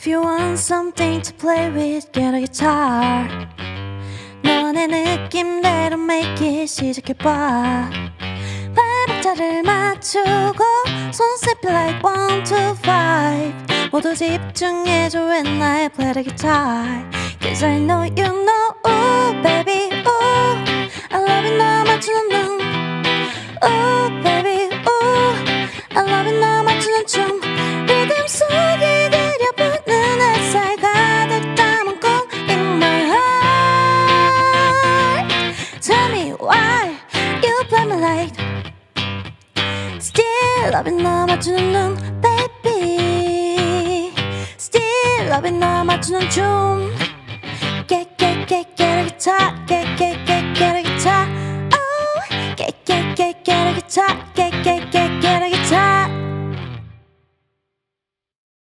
If you want something to play with, get a guitar. 너의 느낌대로 make it 시작해봐. 발박자를 맞추고 손 step like one, two, five. 모두 집중해줘 when I play the guitar. Cause I know you know, ooh, baby, ooh. I love it, 나 맞추는 눈. Ooh, baby, ooh. I love it, 나 맞추는 춤. Still loving 나 맞추는 눈, baby. Still loving 나 맞추는 춤. Get get get get a guitar, get get get get a guitar. Oh, get get get get a guitar.